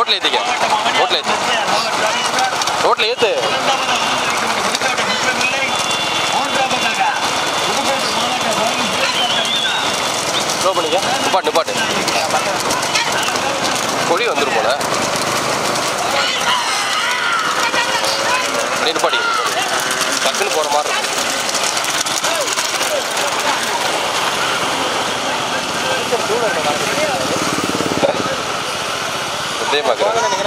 ரோட்டில் ஏற்றிக்க ரோட்டில் ஏத்து. ரோட்டில் ஏற்று ஸ்லோ பண்ணிக்க. நிப்பாட்டு நிப்பாட்டு. கொடி வந்துடும் போல. நிற்பாடி டக்குன்னு போகிற மாதிரி இருக்கும். தூரம் fazer, Magrão?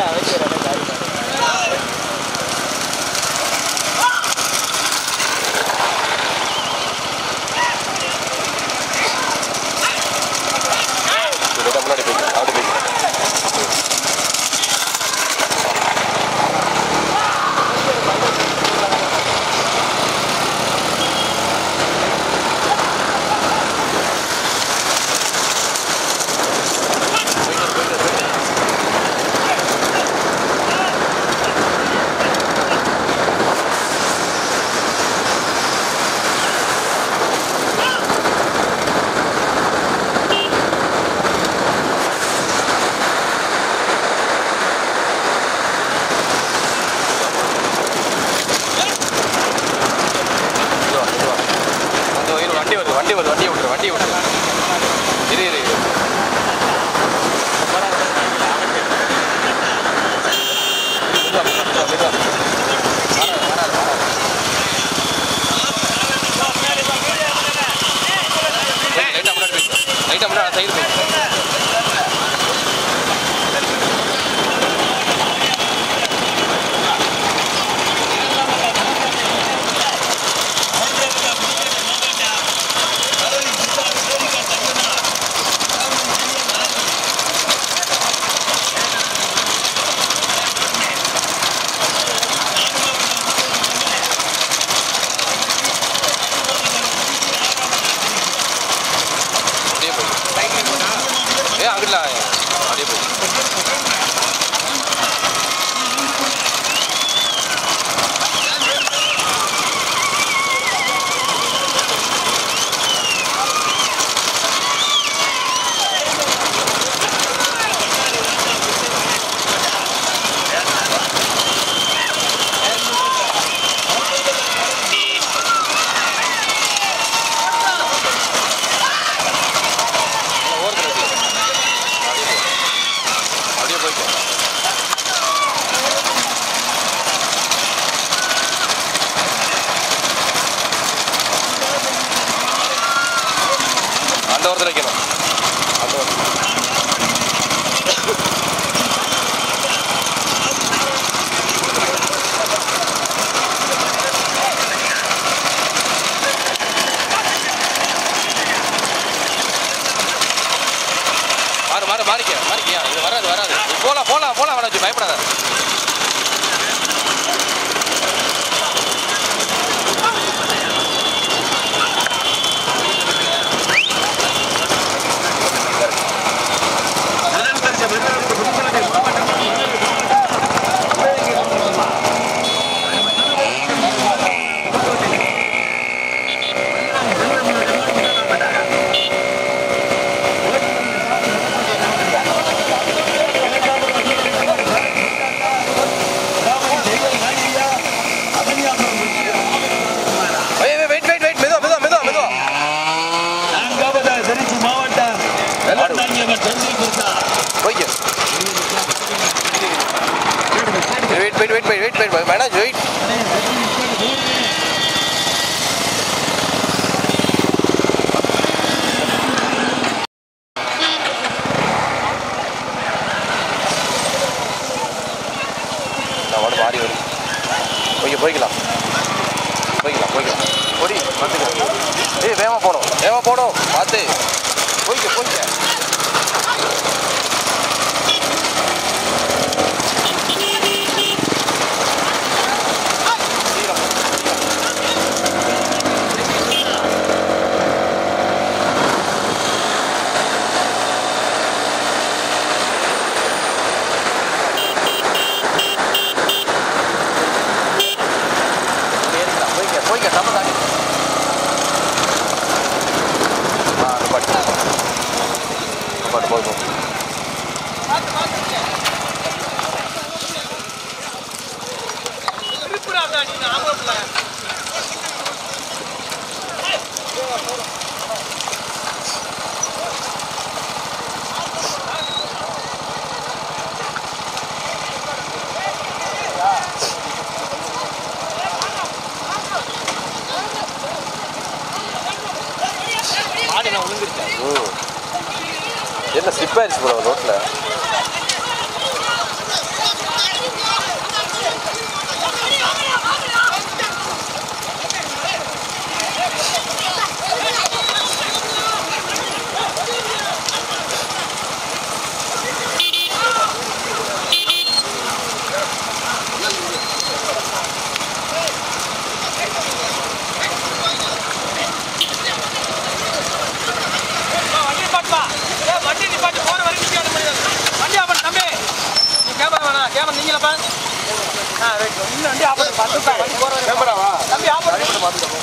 ஸ்லிப் ஆயிடுச்சு ப்ரோ ரோட்டில் வண்டி வண்டி ஆபத்து பார்த்து கேமராவா? தம்பி ஆபத்து பார்த்துக்கோ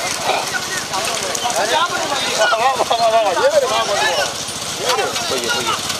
ஏறு போய் போய்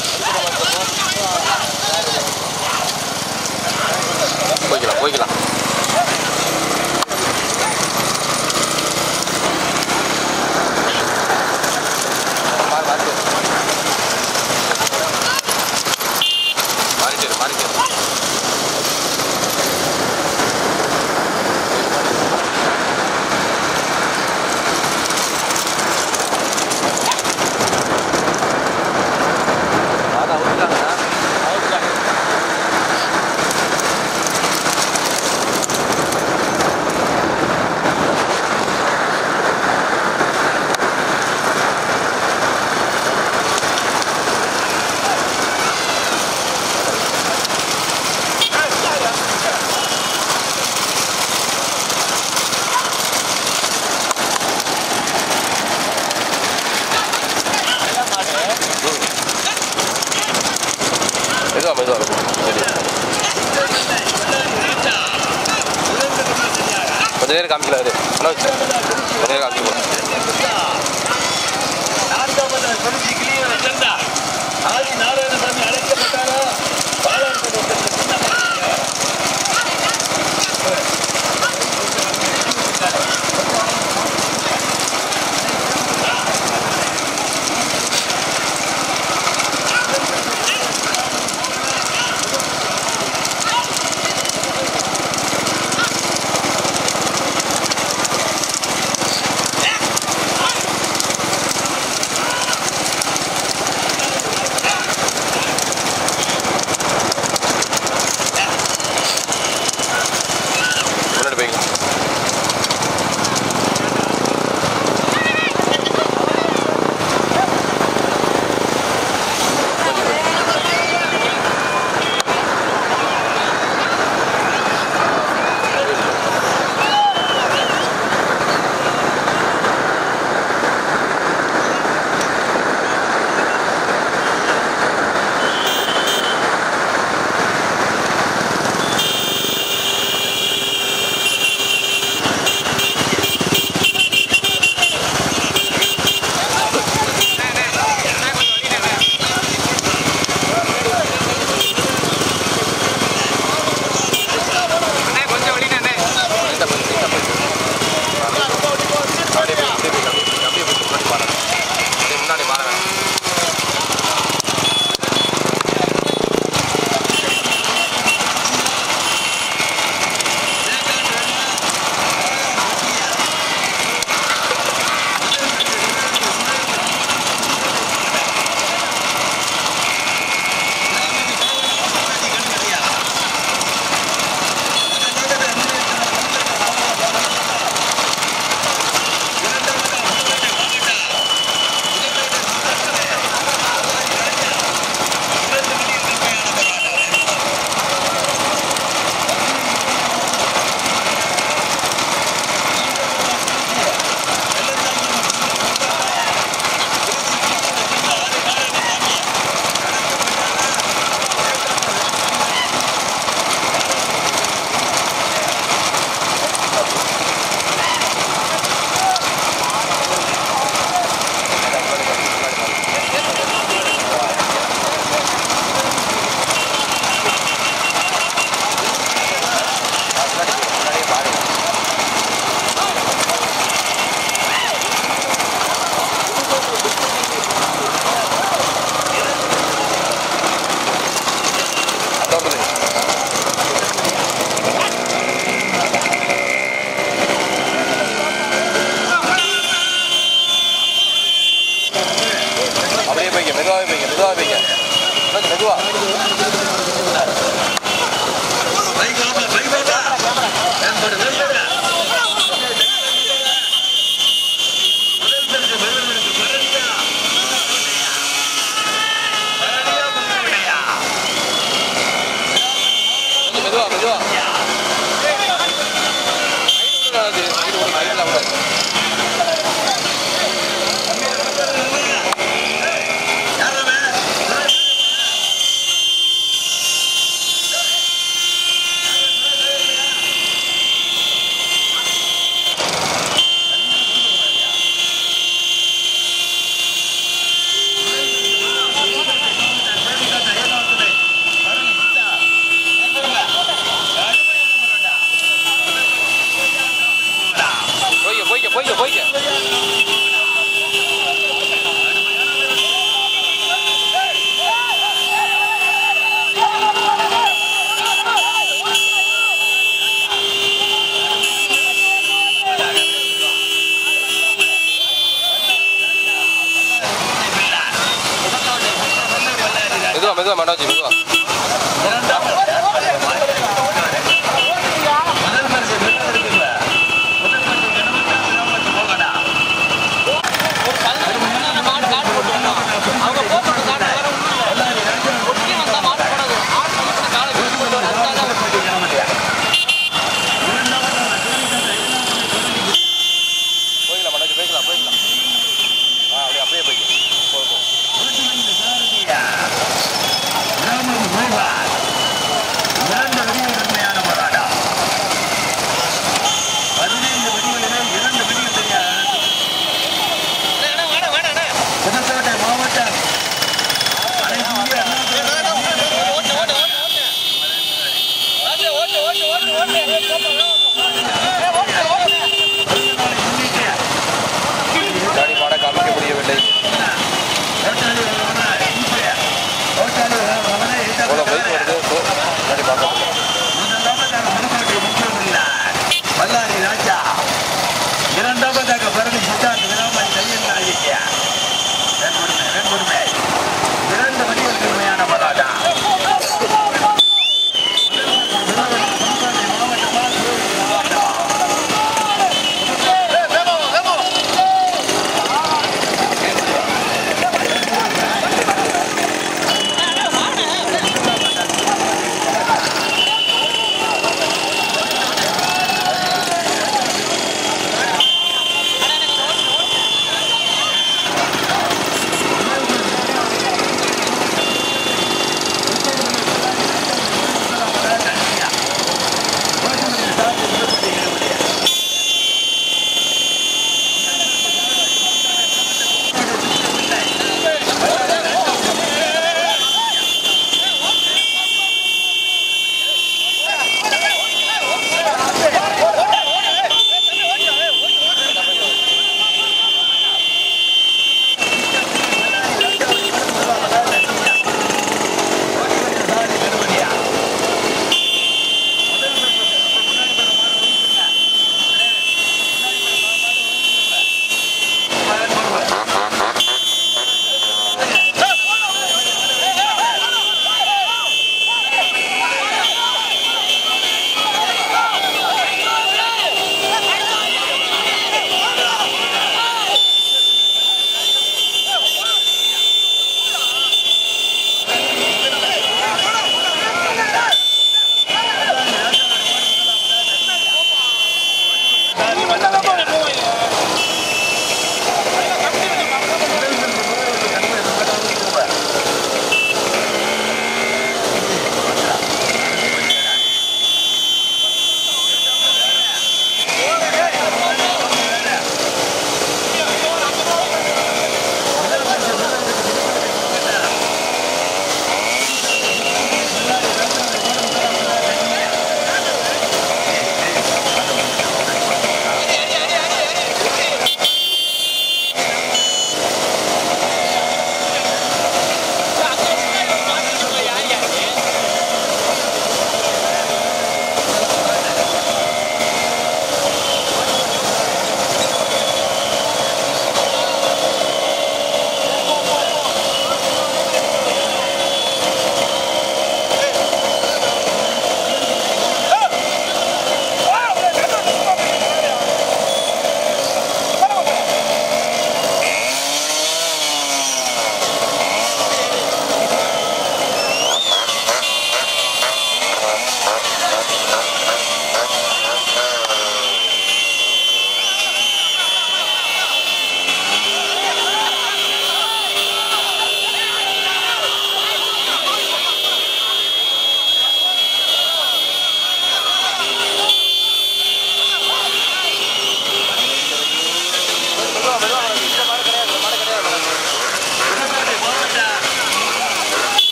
काम खिला रहे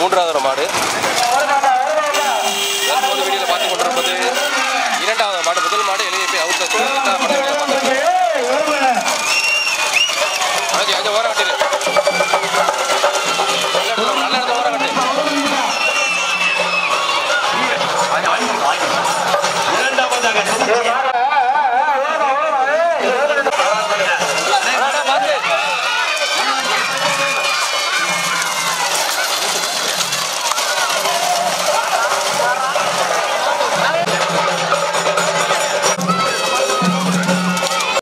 மூன்றாவது மாடு.